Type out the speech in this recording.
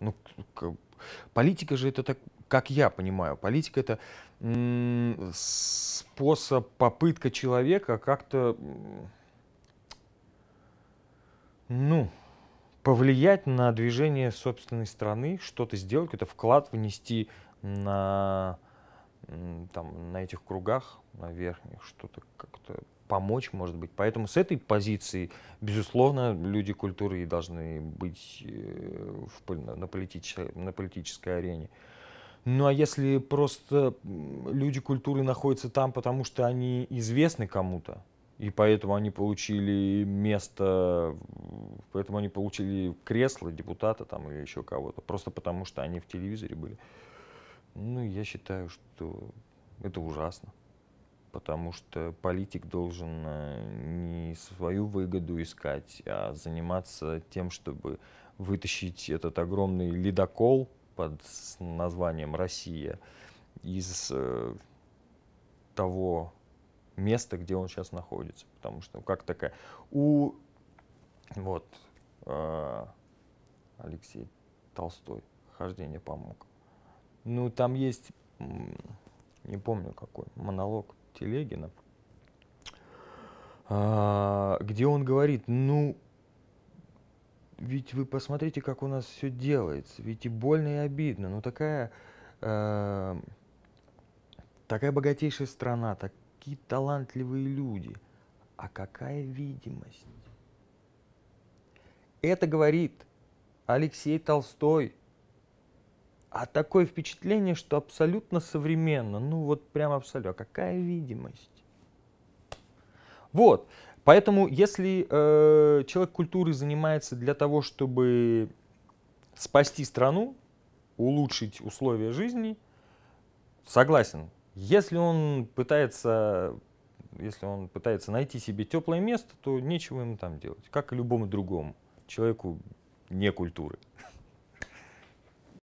Ну, политика же это так, как я понимаю, политика это способ, попытка человека как-то, ну, повлиять на движение собственной страны, что-то сделать, какой-то вклад внести на, там, на этих кругах, на верхних, что-то как-то помочь, может быть. Поэтому с этой позиции, безусловно, люди культуры и должны быть э, в на, политической, на политической арене. Ну а если просто люди культуры находятся там, потому что они известны кому-то, и поэтому они получили место, поэтому они получили кресло депутата там или еще кого-то, просто потому что они в телевизоре были. Ну, я считаю, что это ужасно, потому что политик должен э, не свою выгоду искать, а заниматься тем, чтобы вытащить этот огромный ледокол под названием Россия из э, того места, где он сейчас находится. Потому что как такая... У... Вот. э, Алексей Толстой. Хождение помог. Ну, там есть, не помню какой, монолог Телегина, а, где он говорит, ну, ведь вы посмотрите, как у нас все делается, ведь и больно, и обидно. Ну, такая, э, такая богатейшая страна, такие талантливые люди. А какая видимость? Это говорит Алексей Толстой. А такое впечатление, что абсолютно современно. Ну вот прям абсолютно. А какая видимость? Вот. Поэтому, если э, человек культуры занимается для того, чтобы спасти страну, улучшить условия жизни, согласен. Если он пытается, если он пытается найти себе теплое место, то нечего ему там делать, как и любому другому человеку не культуры.